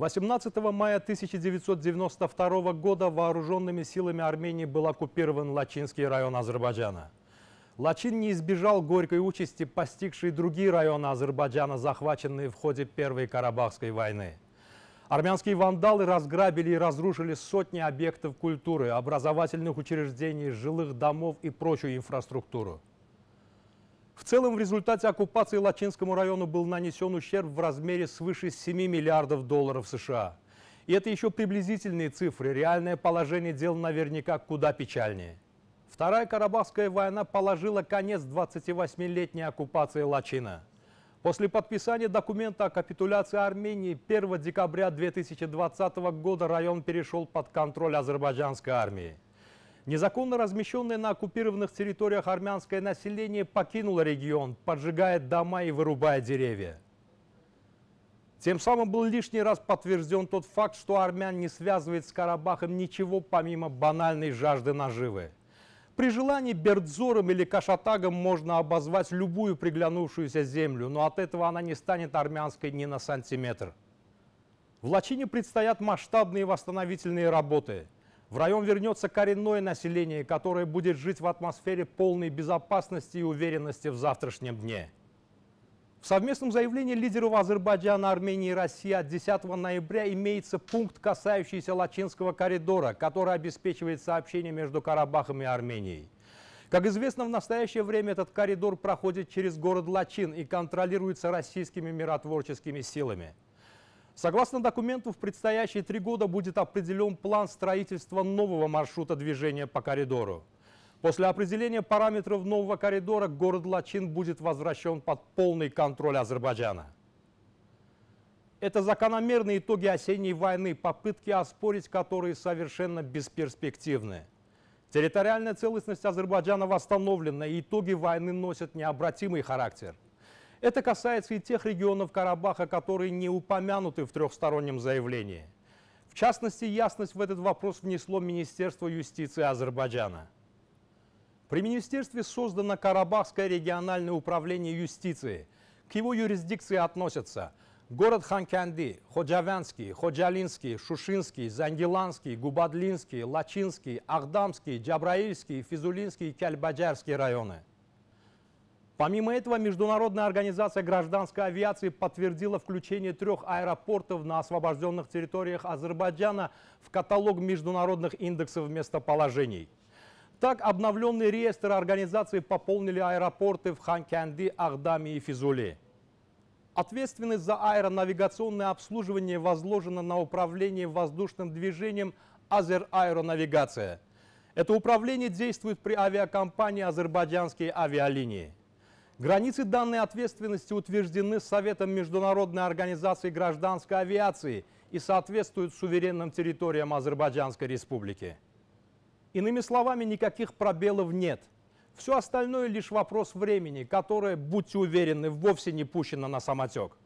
18 мая 1992 года вооруженными силами Армении был оккупирован Лачинский район Азербайджана. Лачин не избежал горькой участи, постигшей другие районы Азербайджана, захваченные в ходе Первой Карабахской войны. Армянские вандалы разграбили и разрушили сотни объектов культуры, образовательных учреждений, жилых домов и прочую инфраструктуру. В целом, в результате оккупации Лачинскому району был нанесен ущерб в размере свыше 7 миллиардов долларов США. И это еще приблизительные цифры. Реальное положение дел наверняка куда печальнее. Вторая Карабахская война положила конец 28-летней оккупации Лачина. После подписания документа о капитуляции Армении 1 декабря 2020 года район перешел под контроль азербайджанской армии. Незаконно размещенное на оккупированных территориях армянское население покинуло регион, поджигая дома и вырубая деревья. Тем самым был лишний раз подтвержден тот факт, что армян не связывает с Карабахом ничего помимо банальной жажды наживы. При желании Бердзором или Кашатагом можно обозвать любую приглянувшуюся землю, но от этого она не станет армянской ни на сантиметр. В Лачине предстоят масштабные восстановительные работы – в район вернется коренное население, которое будет жить в атмосфере полной безопасности и уверенности в завтрашнем дне. В совместном заявлении лидеров Азербайджана, Армении и России от 10 ноября имеется пункт, касающийся Лачинского коридора, который обеспечивает сообщение между Карабахом и Арменией. Как известно, в настоящее время этот коридор проходит через город Лачин и контролируется российскими миротворческими силами. Согласно документу, в предстоящие три года будет определен план строительства нового маршрута движения по коридору. После определения параметров нового коридора город Лачин будет возвращен под полный контроль Азербайджана. Это закономерные итоги осенней войны, попытки оспорить которые совершенно бесперспективны. Территориальная целостность Азербайджана восстановлена, и итоги войны носят необратимый характер – это касается и тех регионов Карабаха, которые не упомянуты в трехстороннем заявлении. В частности, ясность в этот вопрос внесло Министерство юстиции Азербайджана. При министерстве создано Карабахское региональное управление юстиции. К его юрисдикции относятся город Ханканди, Ходжавянский, Ходжалинский, Шушинский, Зангеланский, Губадлинский, Лачинский, Ахдамский, Джабраильский, Физулинский и Кальбаджарский районы – Помимо этого, Международная организация гражданской авиации подтвердила включение трех аэропортов на освобожденных территориях Азербайджана в каталог международных индексов местоположений. Так, обновленный реестр организации пополнили аэропорты в Ханкянди, Ахдаме и Физуле. Ответственность за аэронавигационное обслуживание возложена на управление воздушным движением «Азер-Аэронавигация». Это управление действует при авиакомпании «Азербайджанские авиалинии». Границы данной ответственности утверждены Советом Международной организации гражданской авиации и соответствуют суверенным территориям Азербайджанской республики. Иными словами, никаких пробелов нет. Все остальное лишь вопрос времени, которое, будьте уверены, вовсе не пущено на самотек.